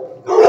Go!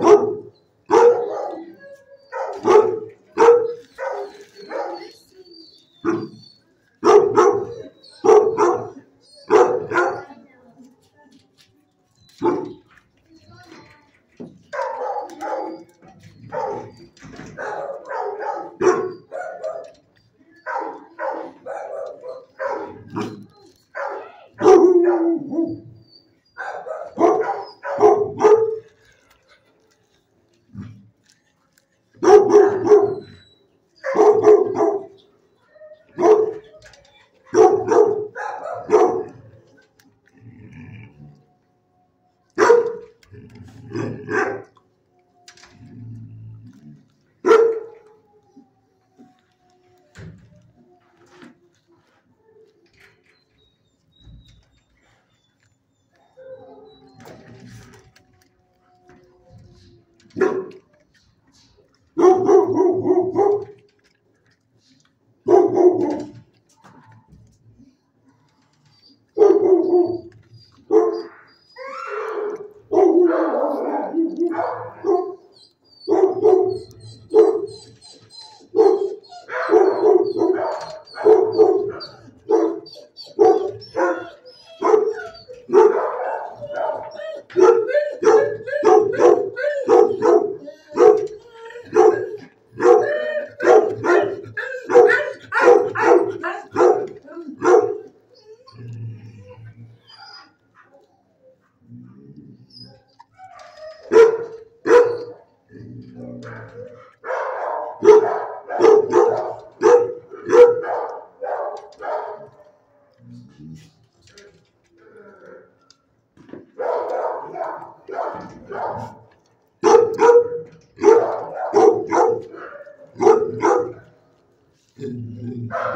Whoop.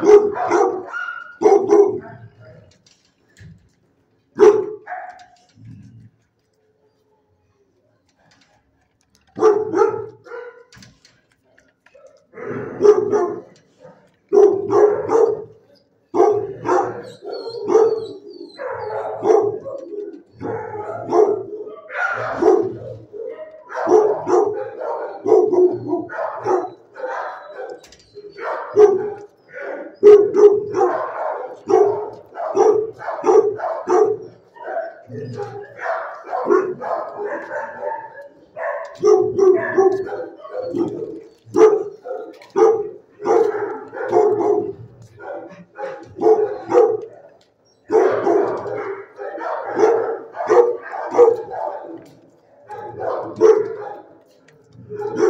Woo! Thank you.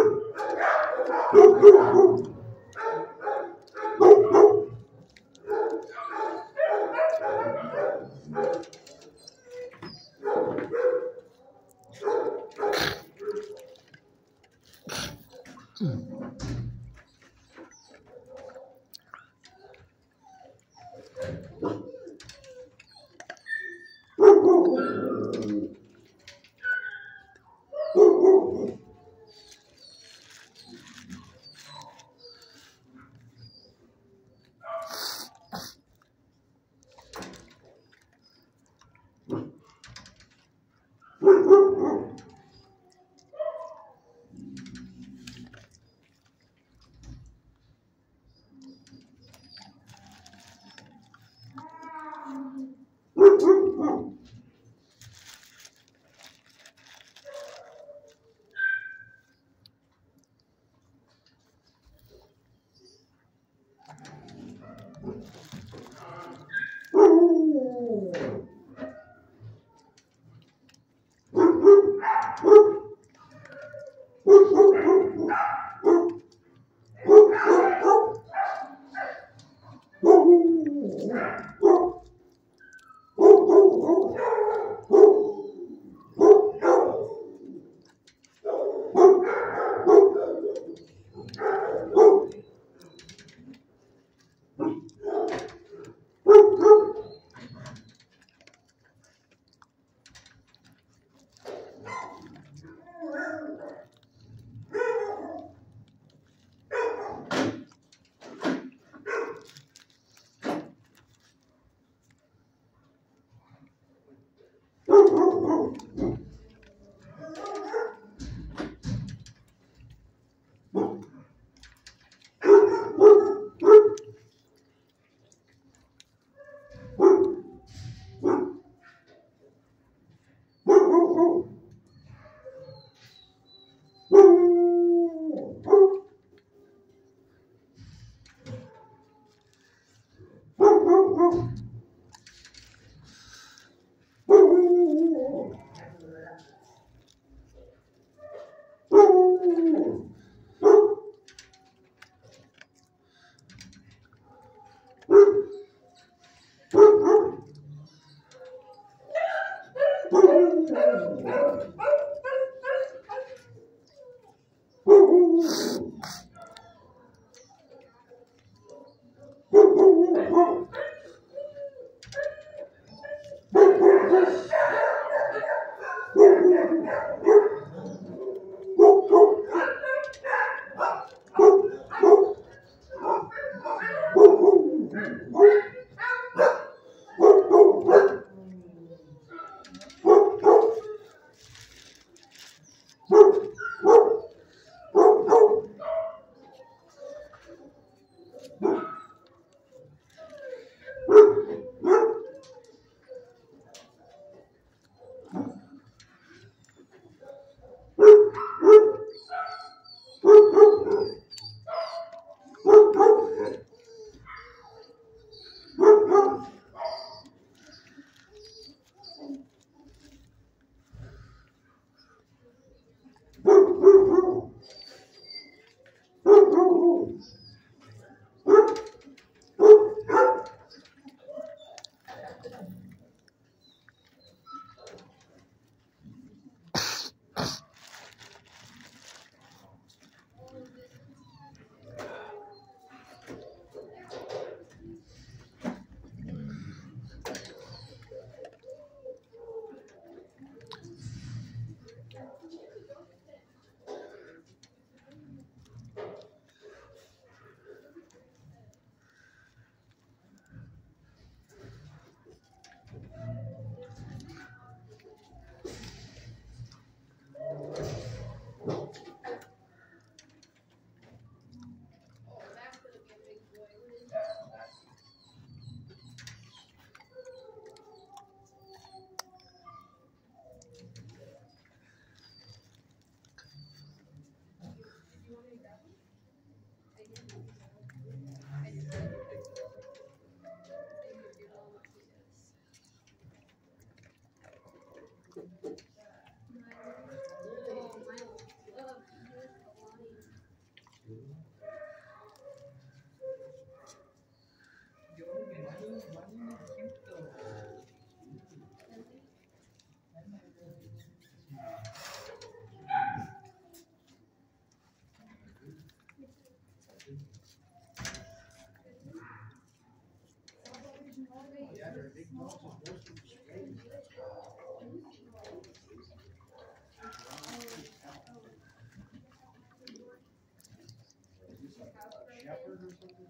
shepherd or something?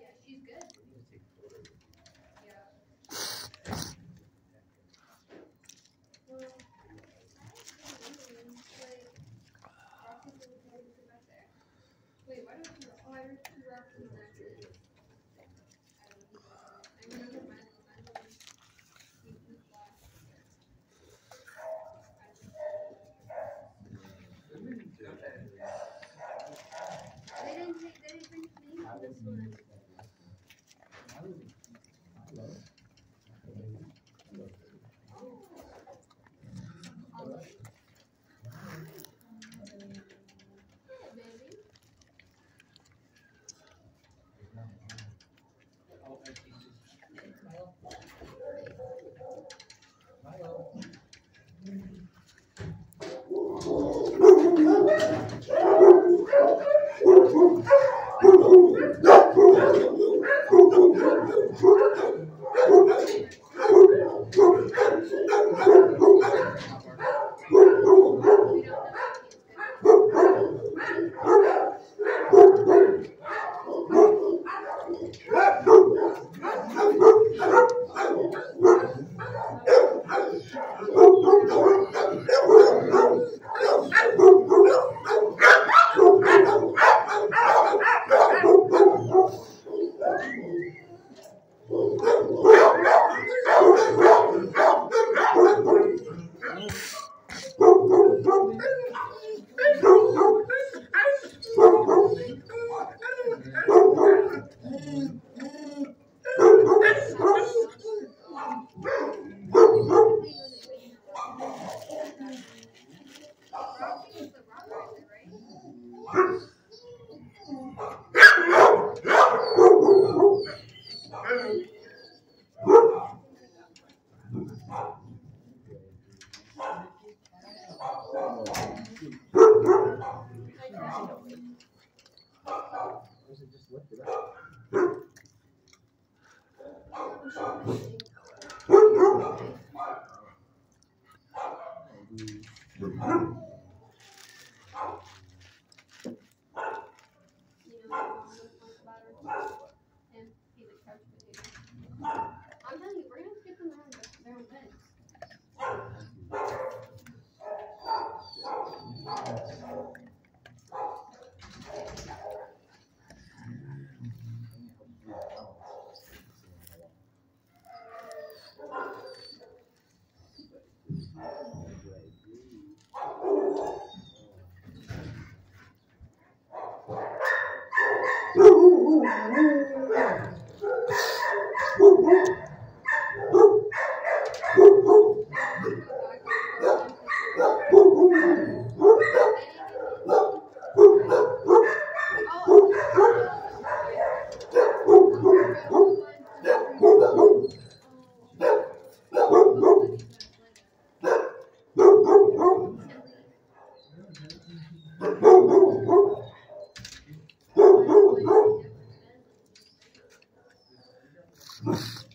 yeah, she's good. Don't you? this one. Thank you. Mm-hmm.